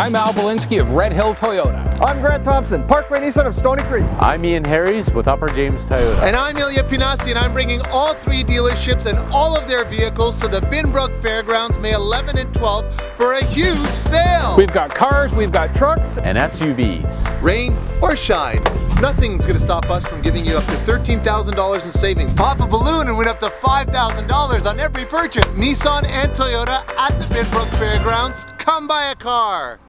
I'm Al Balinski of Red Hill Toyota. I'm Grant Thompson, Parkway Nissan of Stoney Creek. I'm Ian Harries with Upper James Toyota. And I'm Ilya Pinasi, and I'm bringing all three dealerships and all of their vehicles to the Binbrook Fairgrounds May 11 and 12 for a huge sale. We've got cars, we've got trucks, and SUVs. Rain or shine, nothing's going to stop us from giving you up to $13,000 in savings. Pop a balloon and win up to $5,000 on every purchase. Nissan and Toyota at the Binbrook Fairgrounds. Come buy a car.